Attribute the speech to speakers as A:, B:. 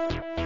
A: you